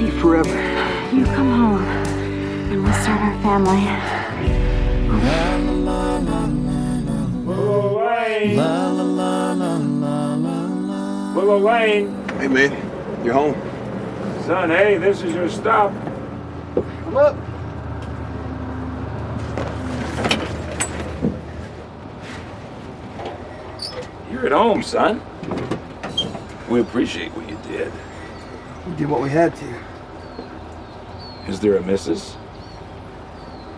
love you forever. You come home, and we'll start our family. Willow Lane. Willow Lane. Hey, man, you're home. Son, hey, this is your stop. Come up. You're at home, son. We appreciate what you did. What we had to. Is there a missus?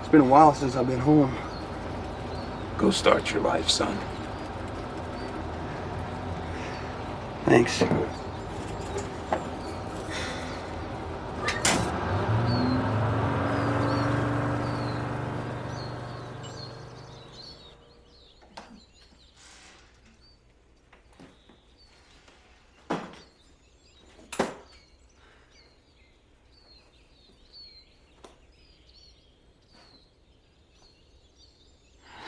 It's been a while since I've been home. Go start your life, son. Thanks.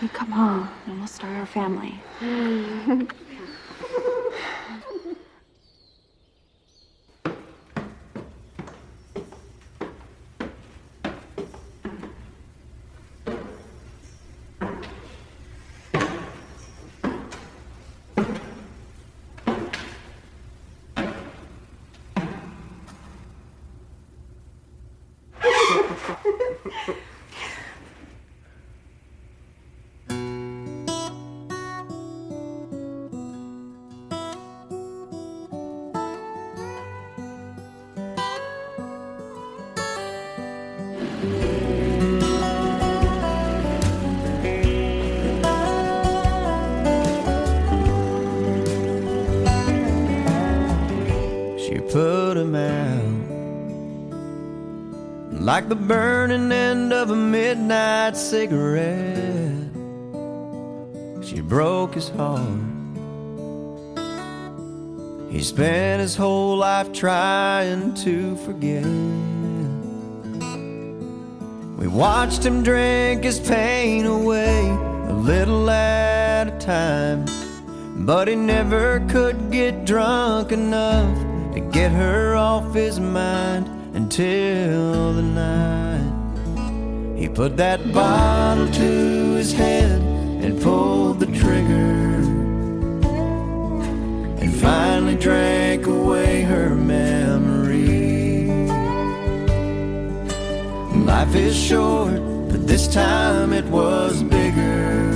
You come home, and we'll start our family. Like the burning end of a midnight cigarette. She broke his heart. He spent his whole life trying to forget. We watched him drink his pain away a little at a time. But he never could get drunk enough to get her off his mind until the night he put that bottle to his head and pulled the trigger and finally drank away her memory. Life is short, but this time it was bigger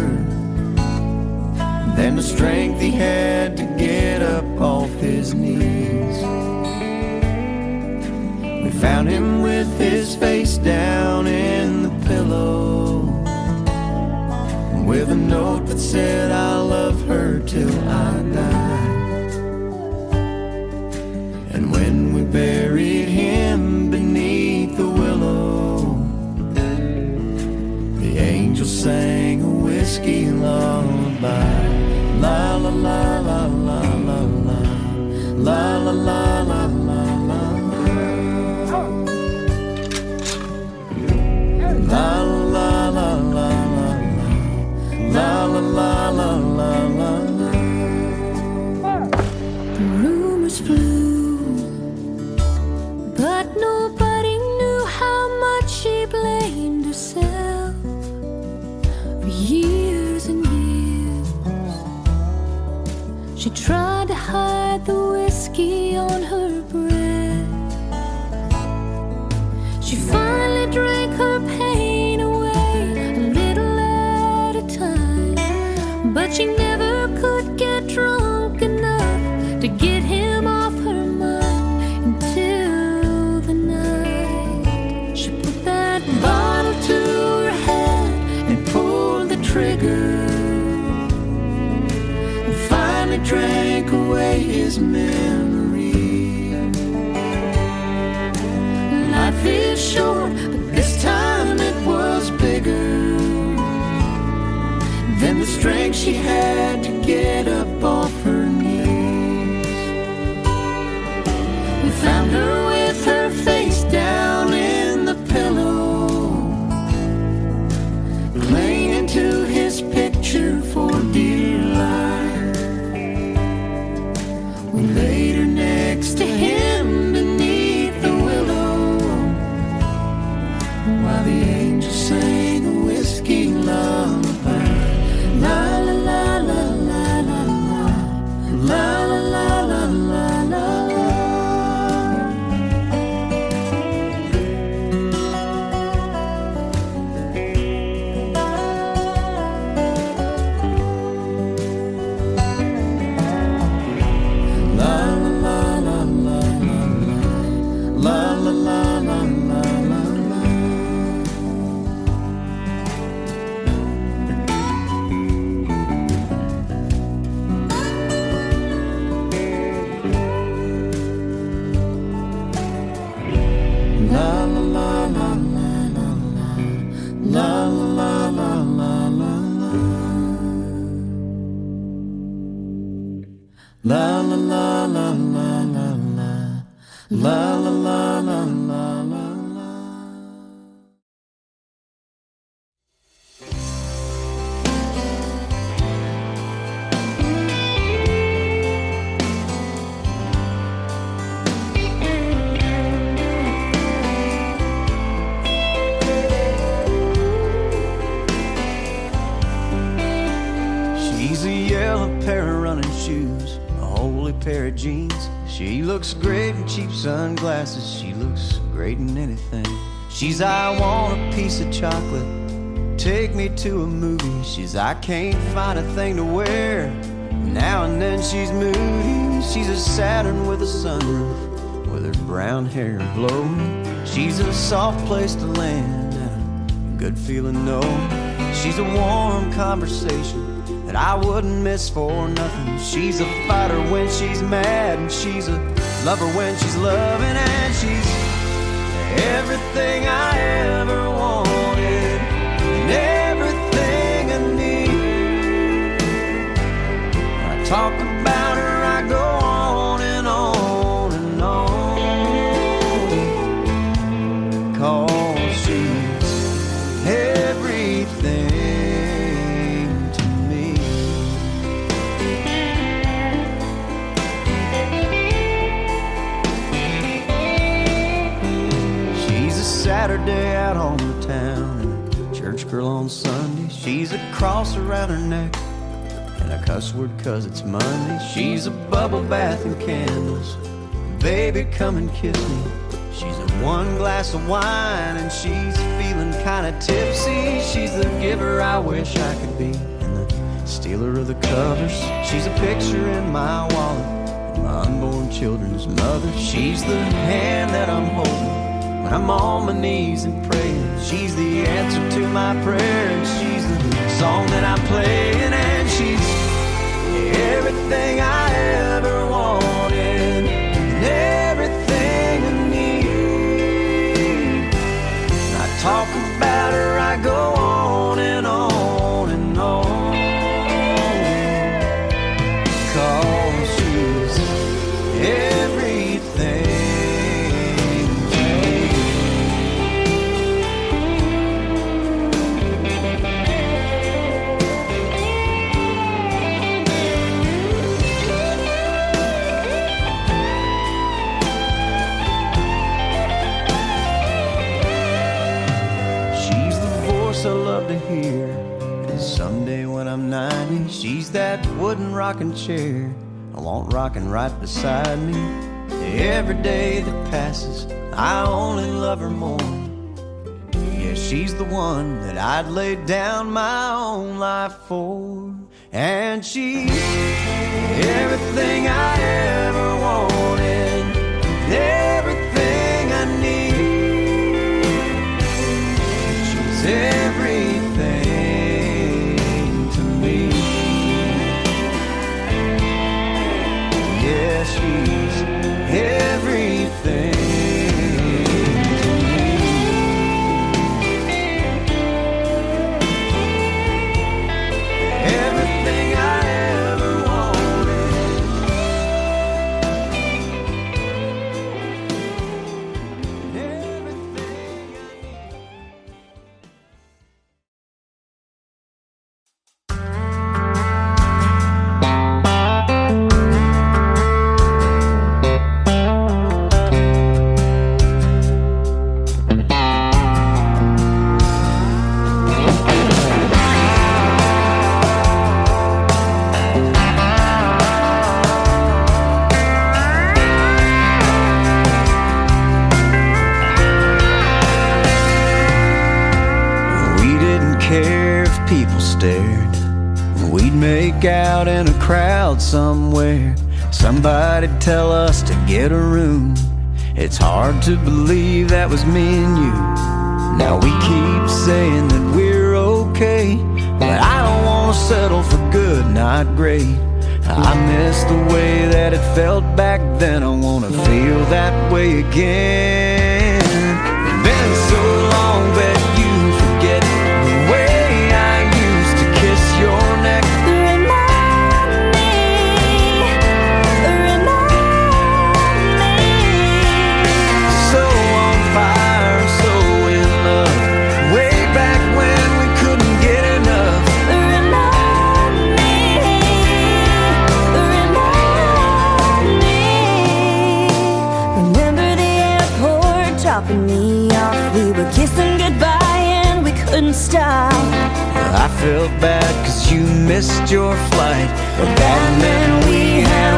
than the strength he had to get up off his knees. Found him with his face down in the pillow, with a note that said, I love her till I die. And when we buried him beneath the willow, the angel sang a whiskey lullaby. La la la his memory. Life is short, but this time it was bigger than the strength she had to get up She's I want a piece of chocolate. Take me to a movie. She's I can't find a thing to wear. Now and then she's moody. She's a Saturn with a sunroof, with her brown hair blowing. She's a soft place to land and a good feeling no. She's a warm conversation that I wouldn't miss for nothing. She's a fighter when she's mad, and she's a lover when she's loving, and she's everything I ever cross around her neck and a cuss word cause it's Monday. She's a bubble bath and candles. Baby, come and kiss me. She's a one glass of wine and she's feeling kinda tipsy. She's the giver I wish I could be and the stealer of the covers. She's a picture in my wallet, my unborn children's mother. She's the hand that I'm holding when I'm on my knees and praying. She's the answer to my prayer and she's the song that I'm playing and she's that wooden rocking chair. I want rocking right beside me. Every day that passes, I only love her more. Yeah, she's the one that I'd lay down my own life for. And she's everything I ever wanted, stared. We'd make out in a crowd somewhere. Somebody'd tell us to get a room. It's hard to believe that was me and you. Now we keep saying that we're okay. But I don't want to settle for good, not great. I miss the way that it felt back then. I want to feel that way again. It's been so long that stop. I felt bad cause you missed your flight. But that meant we had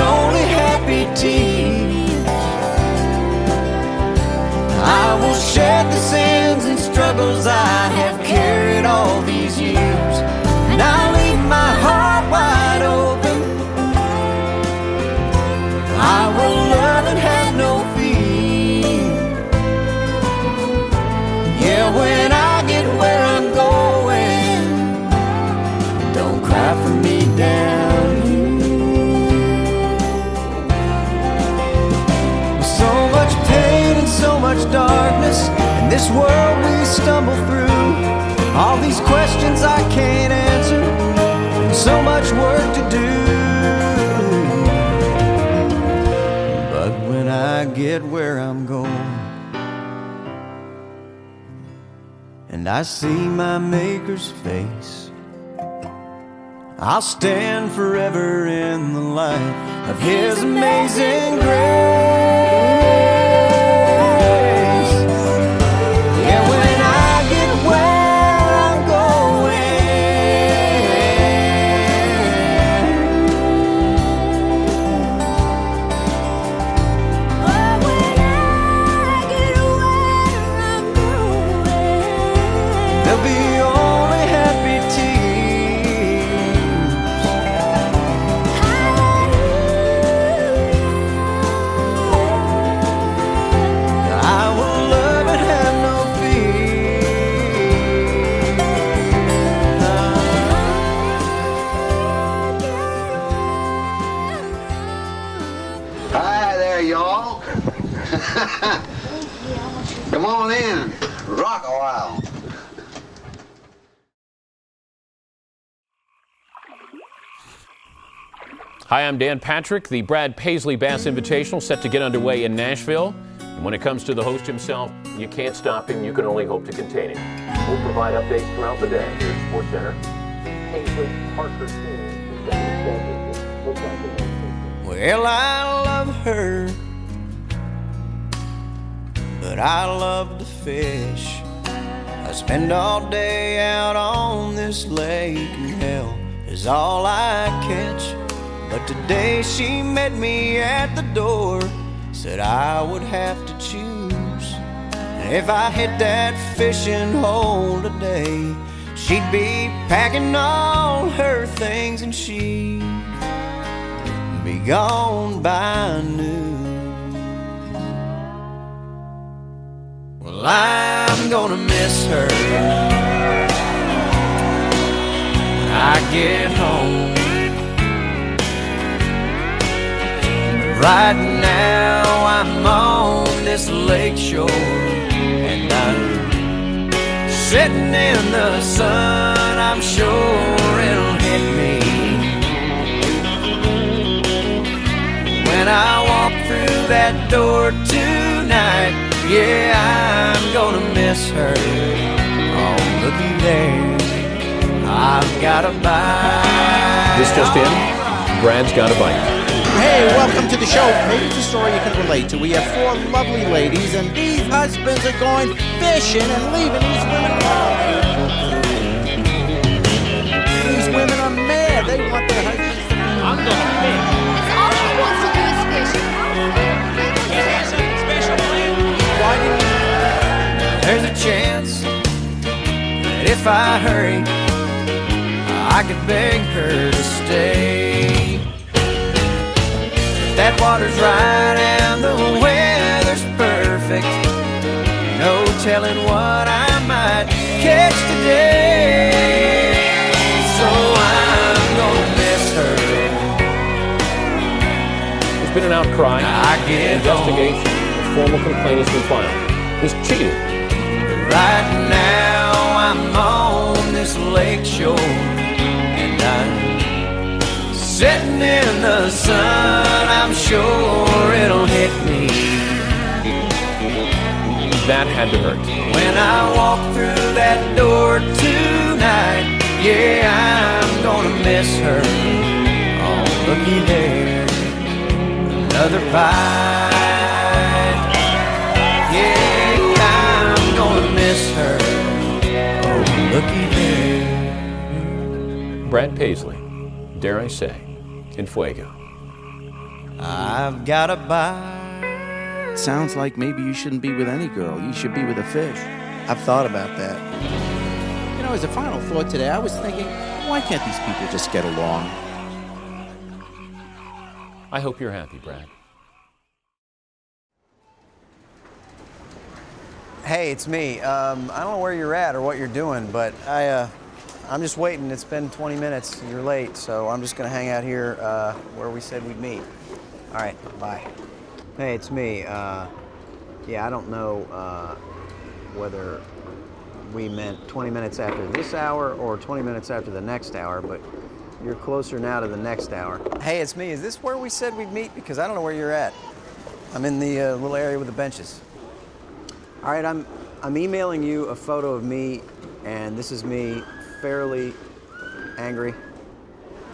only happy tears. I will shed the sins and struggles I have carried all this world we stumble through. All these questions I can't answer, and so much work to do. But when I get where I'm going, and I see my Maker's face, I'll stand forever in the light of His amazing grace. Come on in. Rock a while. Hi, I'm Dan Patrick. The Brad Paisley Bass Invitational set to get underway in Nashville. And when it comes to the host himself, you can't stop him. You can only hope to contain him. We'll provide updates throughout the day here at Sports Center. Paisley, Parker, Well, I love her, but I love to fish. I spend all day out on this lake, and hell is all I catch. But today she met me at the door, said I would have to choose. And if I hit that fishing hole today, she'd be packing all her things and she'd be gone by noon. Well, I'm gonna miss her when I get home. Right now I'm on this lake shore and I'm sitting in the sun. I'm sure it'll hit me when I walk through that door tonight. Yeah, I'm gonna miss her. Oh, looky there, I've got a bite. This just in, Brad's got a bite. Hey, welcome to the show. Maybe it's a story you can relate to. We have four lovely ladies, and these husbands are going fishing and leaving these women alone. These women are mad. They want their husbands to I'm gonna fish. All he wants to do is fish. There's a chance that if I hurry, I could beg her to stay. That water's right and the weather's perfect. No telling what I might catch today. So I'm gonna miss her. There's been an outcry. I get investigation. Formal complaint has been filed. He's cheated. Right now I'm on this lake shore and I'm sitting in the sun. I'm sure it'll hit me That had to hurt. when I walk through that door tonight. Yeah, I'm gonna miss her. Oh, looky there, another bite. Brad Paisley, dare I say, in Fuego. I've got a bite. Sounds like maybe you shouldn't be with any girl. You should be with a fish. I've thought about that. You know, as a final thought today, I was thinking, why can't these people just get along? I hope you're happy, Brad. Hey, it's me. Um, I don't know where you're at or what you're doing, but I, uh, I'm just waiting. It's been 20 minutes. You're late, so I'm just gonna hang out here uh, where we said we'd meet. All right, bye. Hey, it's me. Uh, yeah, I don't know. Uh, whether we meant 20 minutes after this hour or 20 minutes after the next hour, but you're closer now to the next hour. Hey, it's me. Is this where we said we'd meet? Because I don't know where you're at. I'm in the uh, little area with the benches. All right, I'm I'm emailing you a photo of me, and this is me, fairly angry.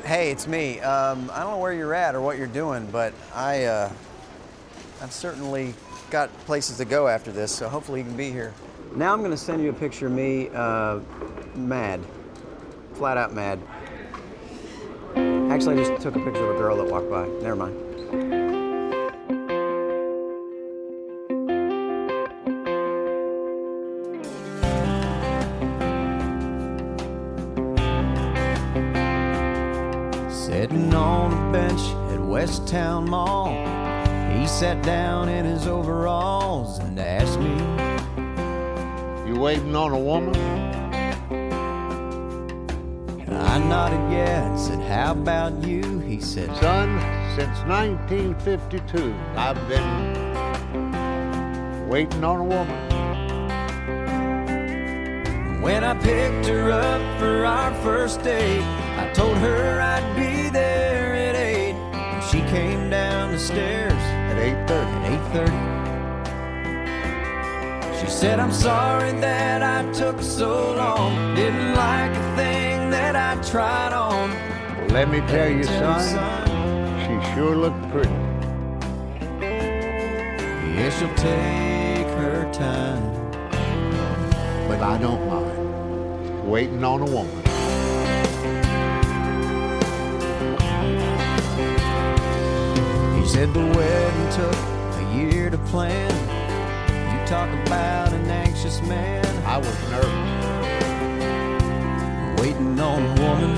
Hey, it's me. Um, I don't know where you're at or what you're doing, but I uh, I've certainly got places to go after this, so hopefully you can be here. Now I'm going to send you a picture of me, uh, mad, flat out mad. Actually, I just took a picture of a girl that walked by. Never mind. Down in his overalls and asked me, You waiting on a woman? I nodded yeah and said, How about you? He said, Son, since 1952, I've been waiting on a woman. When I picked her up for our first date, I told her I'd be there at 8. And she came down the stairs 8.30. at 8.30. She said, I'm sorry that I took so long. Didn't like a thing that I tried on. Well, let me tell you, son, she sure looked pretty. Yeah, she'll take her time. But I don't mind waiting on a woman. Said the wedding took a year to plan. You talk about an anxious man. I was nervous. waiting on a woman.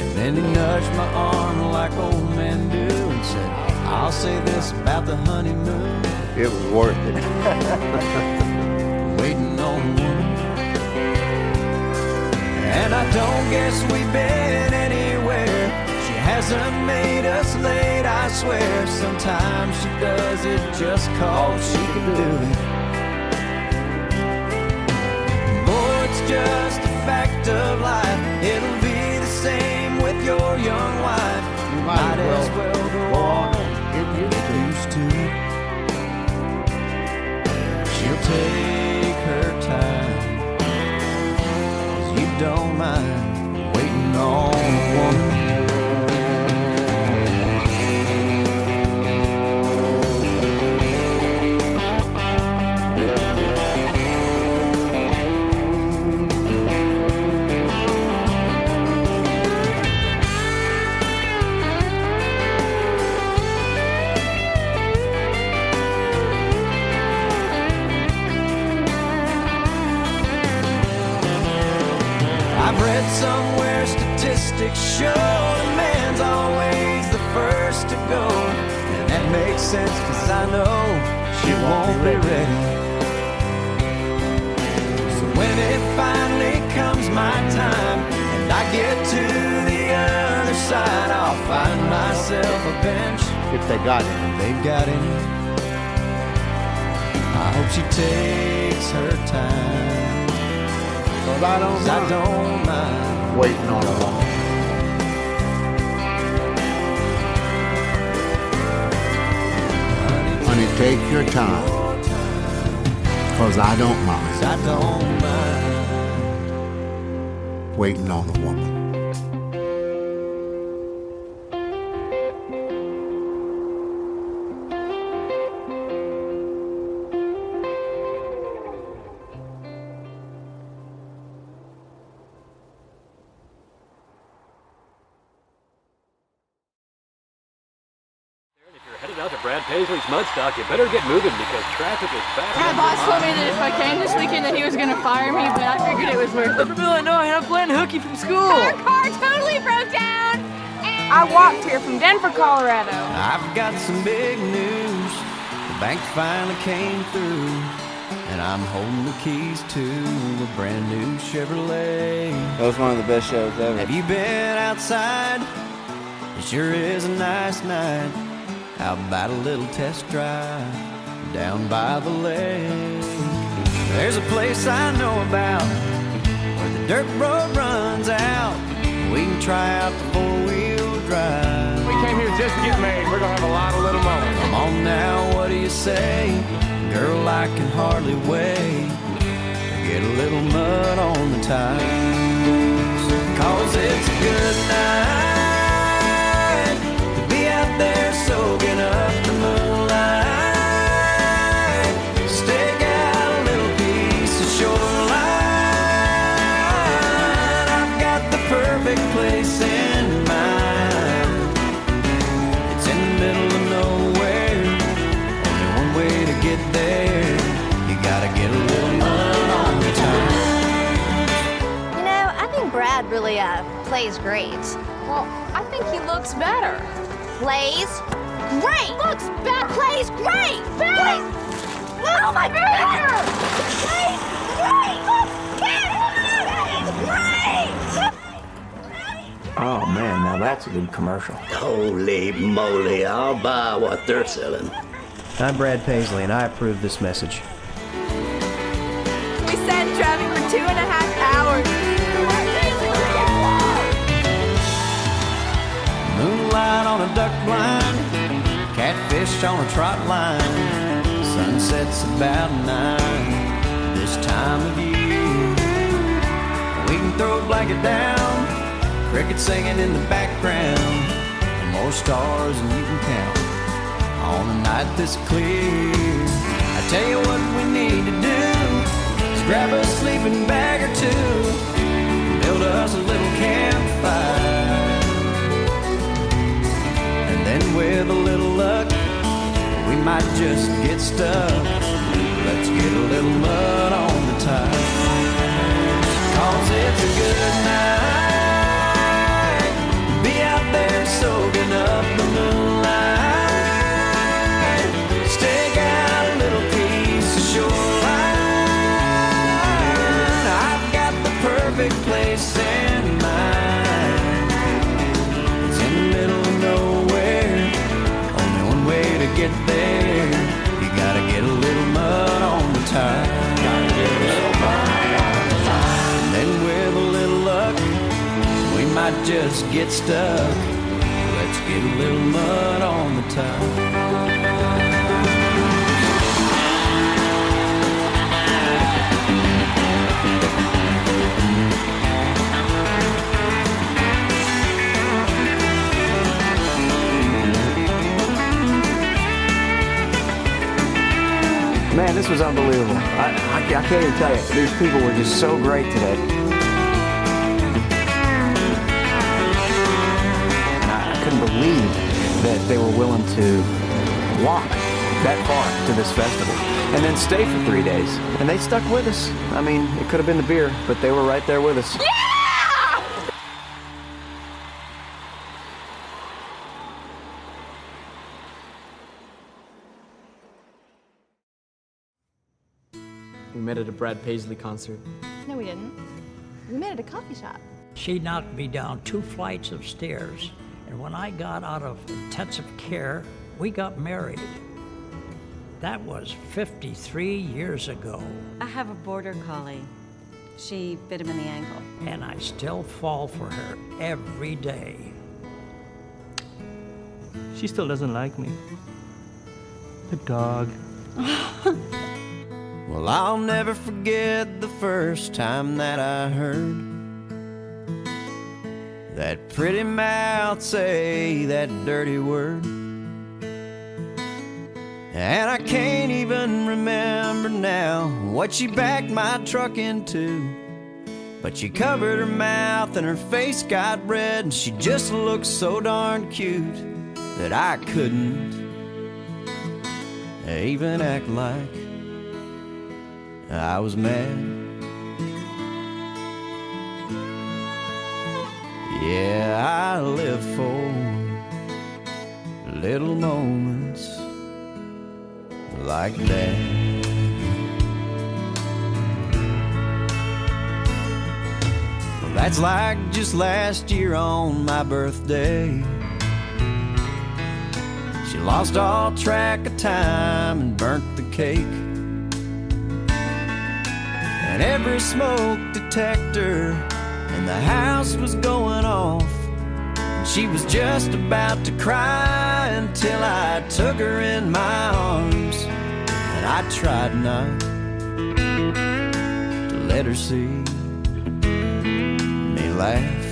And then he nudged my arm like old men do and said, I'll say this about the honeymoon. It was worth it. waiting on a woman. And I don't guess we've been anywhere. Hasn't made us late, I swear. Sometimes she does it just cause she can do it. Boy, it's just a fact of life. It'll be the same with your young wife. You might as as well go on get get used to it. She'll take her time. 'Cause you don't mind waiting on a woman. Statistics show the man's always the first to go. And that makes sense cause I know she won't be ready. So when it finally comes my time and I get to the other side, I'll find myself a bench. If they got it. They've got it. I hope she takes her time. But I don't 'cause I don't mind. waiting on a Honey, take your time. Cause I don't mind I don't mind. waiting on a woman. Mudstock, you better get moving because traffic is back. My boss told me that if I came this weekend that he was gonna fire me, but I figured it was worth it. From Illinois, and I'm playing hooky from school. Our car totally broke down. I walked here from Denver, Colorado. I've got some big news. The bank finally came through, and I'm holding the keys to a brand new Chevrolet. That was one of the best shows ever. Have you been outside? It sure is a nice night. How about a little test drive? down by the lake. There's a place I know about where the dirt road runs out. We can try out the four wheel drive. We came here just to get made. We're gonna have a lot of little moments. Come on now, what do you say? Girl, I can hardly wait to get a little mud on the tires. Cause it's a good night Brad really uh, plays great. Well, I think he looks better. Plays great. Looks bad. Plays great. Plays. Oh my God! Plays great. Looks better. Plays great. Oh man, now that's a good commercial. Holy moly, I'll buy what they're selling. I'm Brad Paisley, and I approve this message. We sat driving for two and a half on a duck blind, catfish on a trot line. Sunset's about nine this time of year. We can throw a blanket down, crickets singing in the background, and more stars than you can count on a night this clear. I tell you what we need to do is grab a sleeping bag or two, build us a little campfire. With a little luck, we might just get stuck. Let's get a little mud on the tires. Cause it's a good night. Just get stuck. Let's get a little mud on the tire. Man, this was unbelievable. I, I, I can't even tell you. These people were just so great today. Couldn't believe that they were willing to walk that far to this festival and then stay for three days. And they stuck with us. I mean, it could have been the beer, but they were right there with us. Yeah! We met at a Brad Paisley concert. No, we didn't. We met at a coffee shop. She knocked me down two flights of stairs, and when I got out of intensive care, we got married. That was 53 years ago, I have a border collie. She bit him in the ankle. and I still fall for her every day. She still doesn't like me. The dog. Well, I'll never forget the first time that I heard that pretty mouth say that dirty word. And I can't even remember now what she backed my truck into. But she covered her mouth and her face got red, and she just looked so darn cute that I couldn't even act like I was mad. Yeah, I live for little moments like that. That's like just last year on my birthday. She lost all track of time and burnt the cake. And every smoke detector in the house was going off. And she was just about to cry until I took her in my arms. And I tried not to let her see me laugh.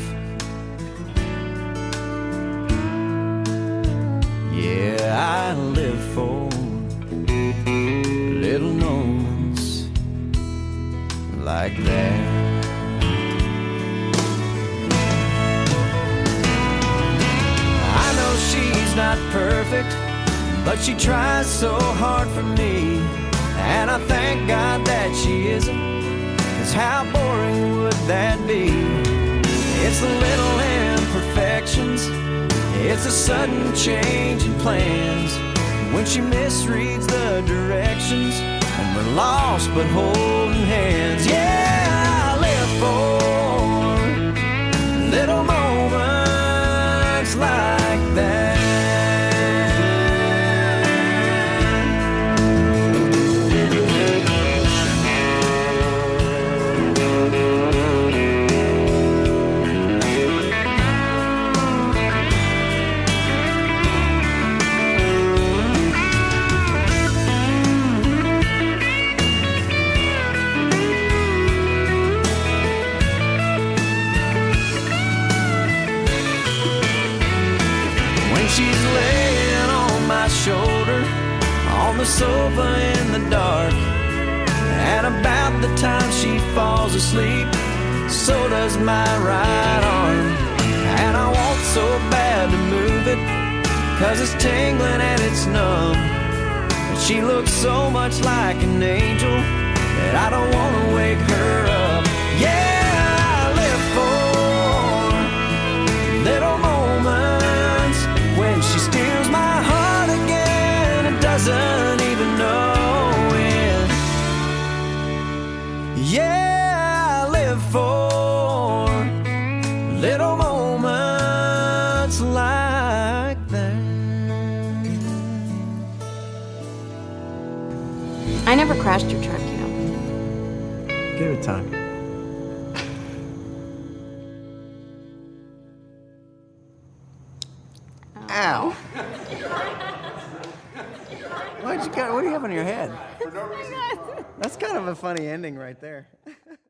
Yeah, I live for little moments like that. Perfect, but she tries so hard for me. And I thank God that she isn't, cause how boring would that be? It's the little imperfections, it's a sudden change in plans. When she misreads the directions, and we're lost but holding hands. Yeah, I live for little sofa in the dark. And about the time she falls asleep, so does my right arm. And I want so bad to move it, cause it's tingling and it's numb. But she looks so much like an angel that I don't wanna wake her up. Yeah, crashed your truck, you know. Give it time. Ow. Oh. Why'd you got, what do you have on your head? Oh That's kind of a funny ending right there.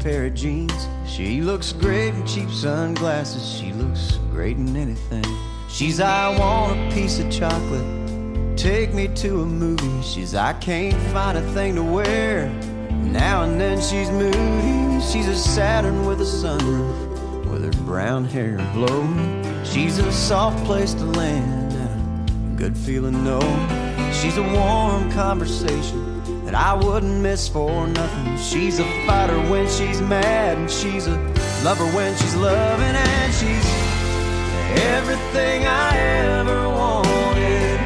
pair of jeans. She looks great in cheap sunglasses. She looks great in anything. She's I want a piece of chocolate. Take me to a movie. She's I can't find a thing to wear. Now and then she's moody. She's a Saturn with a sunroof, with her brown hair blowing. She's a soft place to land and a good feeling no. She's a warm conversation that I wouldn't miss for nothing. She's a fighter when she's mad, and she's a lover when she's loving, and she's everything I ever wanted,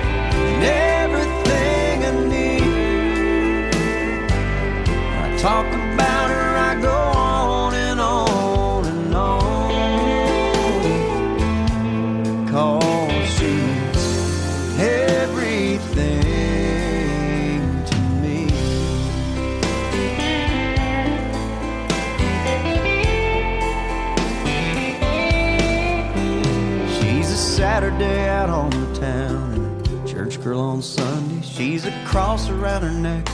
girl on Sunday. She's a cross around her neck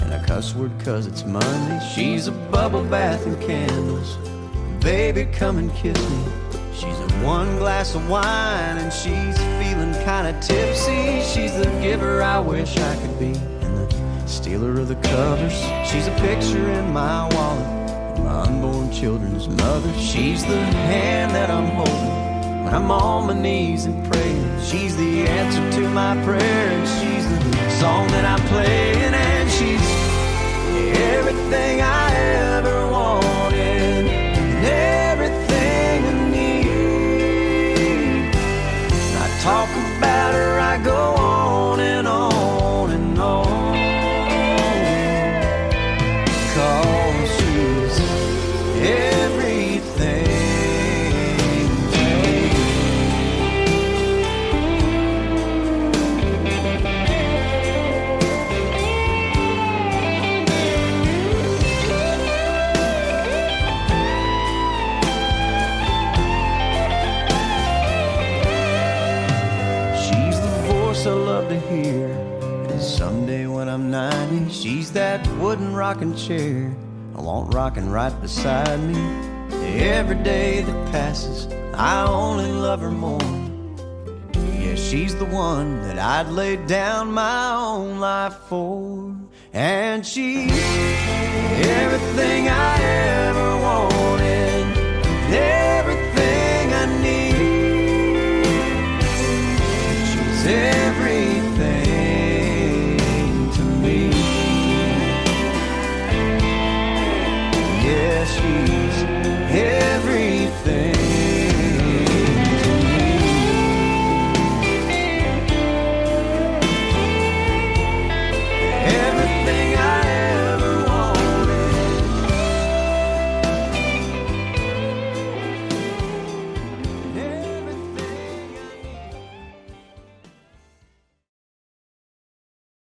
and a cuss word cause it's Monday. She's a bubble bath and candles. Baby, come and kiss me. She's a one glass of wine and she's feeling kinda tipsy. She's the giver I wish I could be and the stealer of the covers. She's a picture in my wallet my unborn children's mother. She's the hand that I'm holding I'm on my knees and praying. She's the answer to my prayer and she's the song that I'm playing rocking chair I want rocking right beside me. Every day that passes, I only love her more. Yeah, she's the one that I'd lay down my own life for. And she's everything I ever wanted, everything